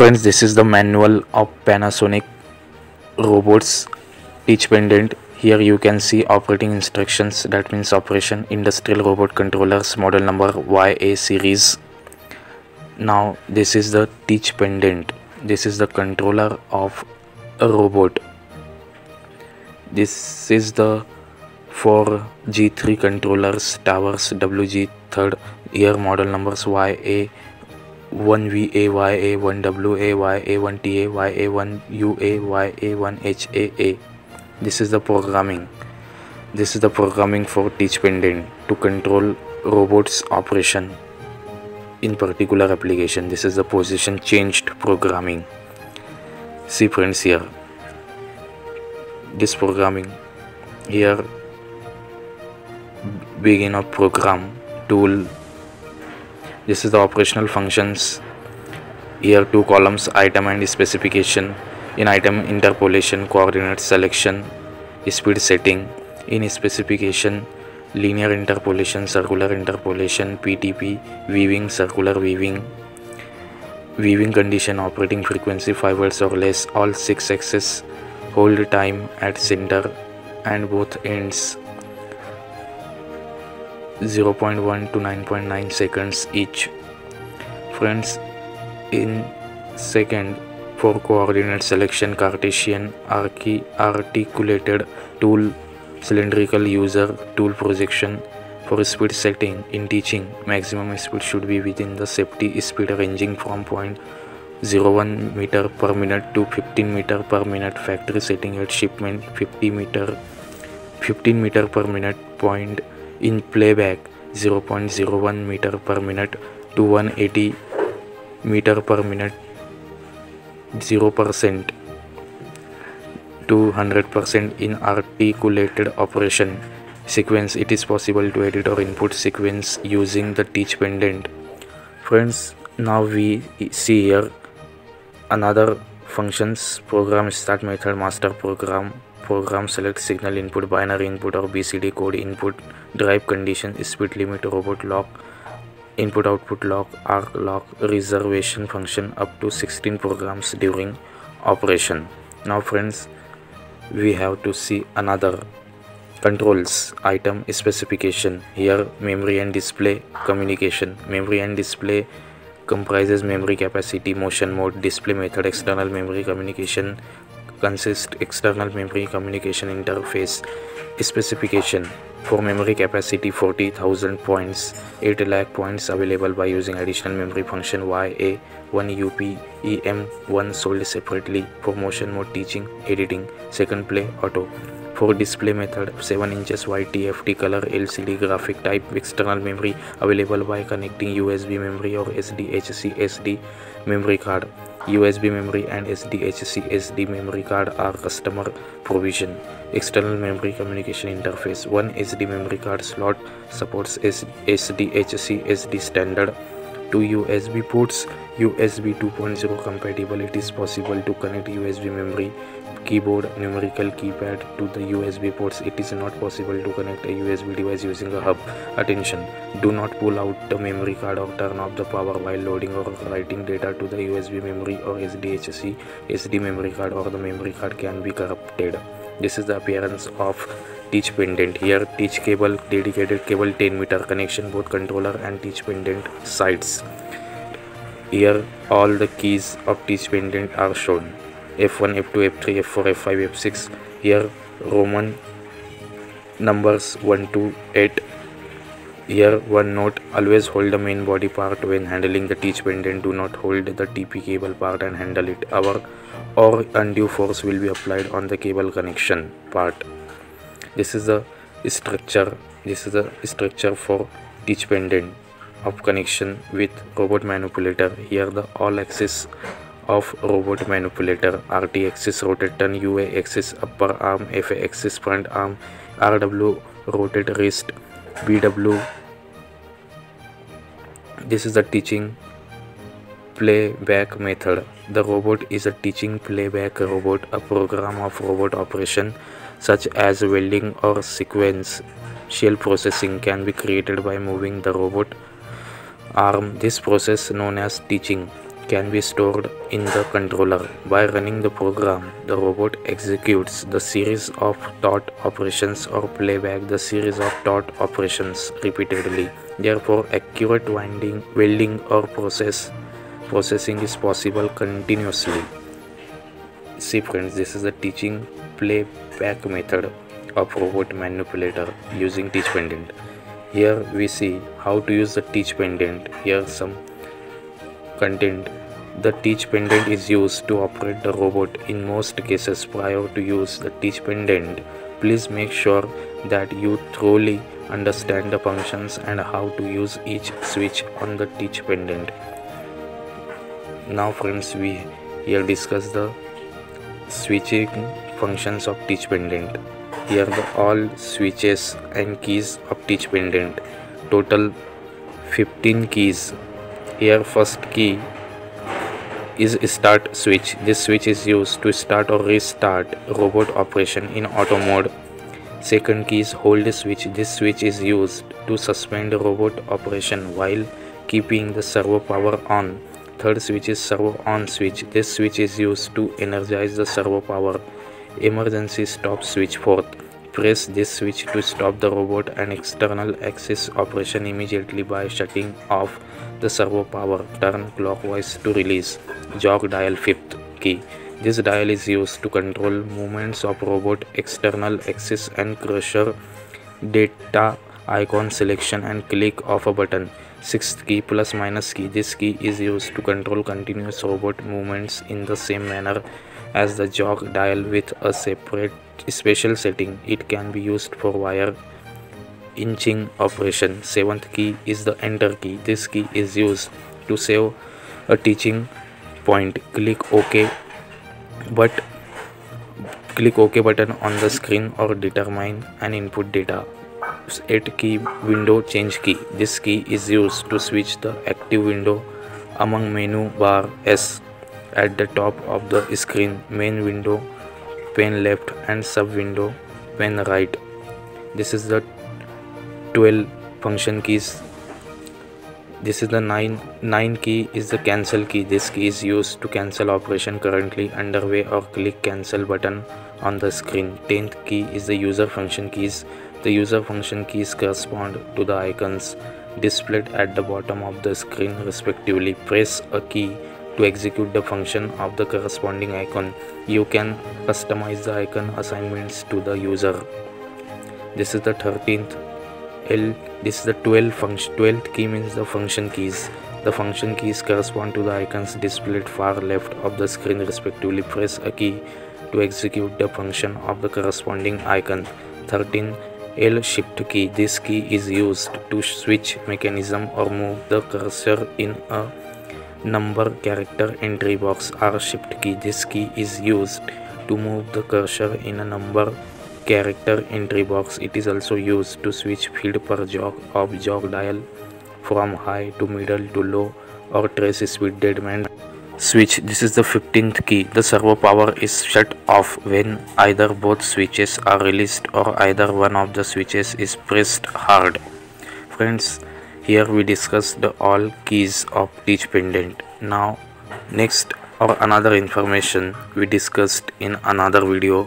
Friends, this is the manual of Panasonic robots teach pendant. Here you can see operating instructions that means operation industrial robot controllers model number YA series. Now this is the teach pendant. This is the controller of a robot. This is the 4G3 controllers towers WG third year model numbers YA 1VA, YA, 1WA, YA, 1TA, YA, 1UA, YA, 1HAA. This is the programming. This is the programming for teach pendant to control robots operation in particular application. This is the position changed programming. See friends here. This programming here begin a program tool this is the operational functions. Here two columns item and specification. In item interpolation coordinate selection speed setting. In specification linear interpolation circular interpolation ptp weaving circular weaving. Weaving condition operating frequency 5 volts or less all 6 axes. Hold time at center and both ends 0.1 to 9.9 seconds each. Friends, in second, for coordinate selection, Cartesian articulated tool, cylindrical user tool projection. For speed setting, in teaching, maximum speed should be within the safety speed ranging from 0.01 meter per minute to 15 meter per minute. Factory setting at shipment 50 meter, 15 meter per minute. Point in playback 0.01 meter per minute to 180 meter per minute 0% to 100% in articulated operation. Sequence it is possible to edit or input sequence using the teach pendant. Friends now we see here another functions program start method master program program select signal input binary input और BCD code input drive condition speed limit robot lock input output lock arc lock reservation function up to 16 programs during operation now friends we have to see another controls item specification here memory and display communication memory and display comprises memory capacity motion mode display method external memory communication consist external memory communication interface specification for memory capacity 40,000 points 8 lakh points available by using additional memory function YA 1 UP EM1 sold separately for motion mode teaching editing second play auto. For display method 7 inches YTFT color LCD graphic type external memory available by connecting USB memory or SDHC SD memory card USB memory and SDHC SD memory card are customer provision. External memory communication interface. One SD memory card slot supports SDHC SD standard. Two USB ports. USB 2.0 compatible. It is possible to connect USB memory keyboard numerical keypad to the USB ports. It is not possible to connect a USB device using a hub. Attention. Do not pull out the memory card or turn off the power while loading or writing data to the USB memory or SDHC SD memory card or the memory card can be corrupted. This is the appearance of teach pendant. Here teach cable dedicated cable 10 meter connection both controller and teach pendant sides. Here all the keys of teach pendant are shown f1 f2 f3 f4 f5 f6 here roman numbers 1 to 8 here one note always hold the main body part when handling the teach pendant do not hold the tp cable part and handle it. Our or undue force will be applied on the cable connection part. This is the structure this is the structure for teach pendant of connection with robot manipulator. Here the all axis of robot manipulator RT axis rotate turn UA axis upper arm FA axis front arm RW rotate wrist BW this is the teaching playback method. The robot is a teaching playback robot a program of robot operation such as welding or sequential processing can be created by moving the robot arm. This process known as teaching can be stored in the controller. By running the program, the robot executes the series of taught operations or playback the series of taught operations repeatedly. Therefore, accurate winding, welding or process processing is possible continuously. See friends, this is the teaching playback method of robot manipulator using teach pendant. Here we see how to use the teach pendant. Here some content. The teach pendant is used to operate the robot in most cases prior to use the teach pendant. Please make sure that you thoroughly understand the functions and how to use each switch on the teach pendant. Now friends we here discuss the switching functions of teach pendant. Here the all switches and keys of teach pendant. Total 15 keys. Here first key is start switch. This switch is used to start or restart robot operation in auto mode. Second key is hold switch. This switch is used to suspend robot operation while keeping the servo power on. Third switch is servo on switch. This switch is used to energize the servo power. Emergency stop switch. Fourth, press this switch to stop the robot and external axis operation immediately by shutting off the servo power. Turn clockwise to release. Jog dial fifth key. This dial is used to control movements of robot external axis and crusher data icon selection and click of a button. Sixth key plus minus key. This key is used to control continuous robot movements in the same manner as the jog dial with a separate special setting. It can be used for wire inching operation. Seventh key is the enter key. This key is used to save a teaching point. Click OK but click OK button on the screen or determine an input data. 8 key window change key. This key is used to switch the active window among menu bar S at the top of the screen, main window, pane left and sub window, pane right. This is the 12 function keys. This is the 9 9 key is the cancel key. This key is used to cancel operation currently underway or click cancel button on the screen. 10th key is the user function keys. The user function keys correspond to the icons displayed at the bottom of the screen respectively. Press a key to execute the function of the corresponding icon you can customize the icon assignments to the user. This is the 13th L this is the 12th function 12th key means the function keys. The function keys correspond to the icons displayed far left of the screen respectively. Press a key to execute the function of the corresponding icon. 13 L shift key. This key is used to switch mechanism or move the cursor in a number character entry box R shift key this key is used to move the cursor in a number character entry box. It is also used to switch field per jog of jog dial from high to middle to low or trace speed deadman switch. This is the 15th key. The servo power is shut off when either both switches are released or either one of the switches is pressed hard. Friends, here we discussed the all keys of each pendant. Now next or another information we discussed in another video